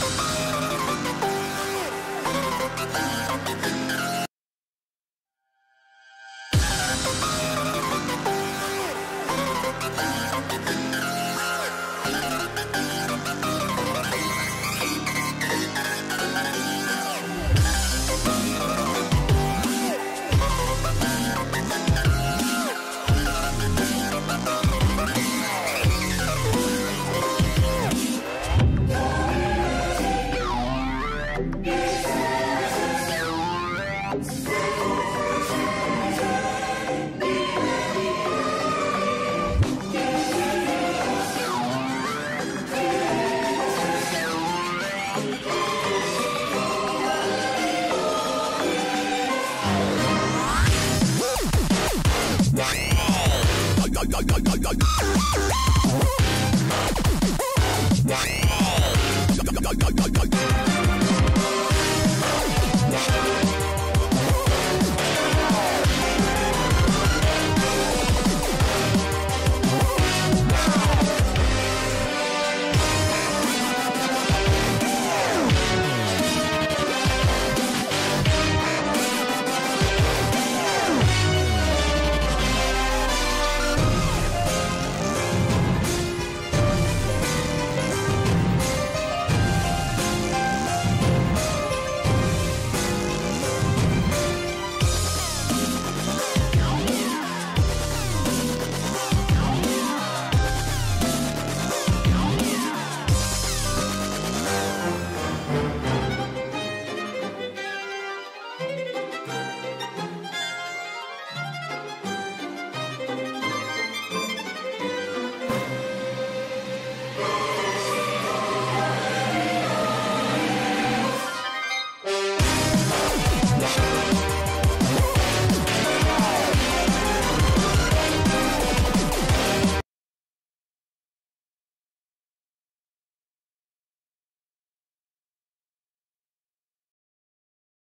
Bye. Yeah.